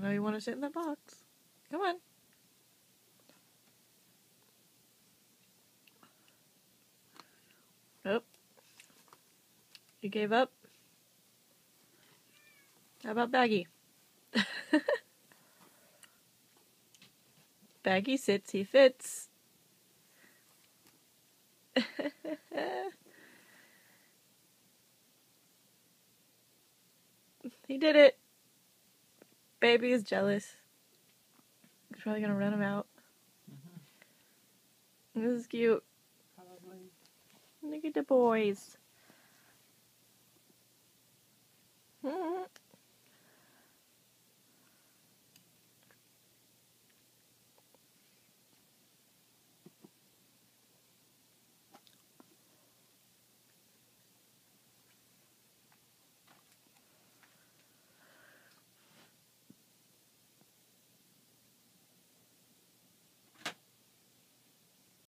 know you want to sit in the box. Come on. Nope. You gave up? How about Baggie? Baggie sits, he fits. he did it. Baby is jealous. He's probably gonna run him out. Mm-hmm. This is cute. Probably. Look at the boys.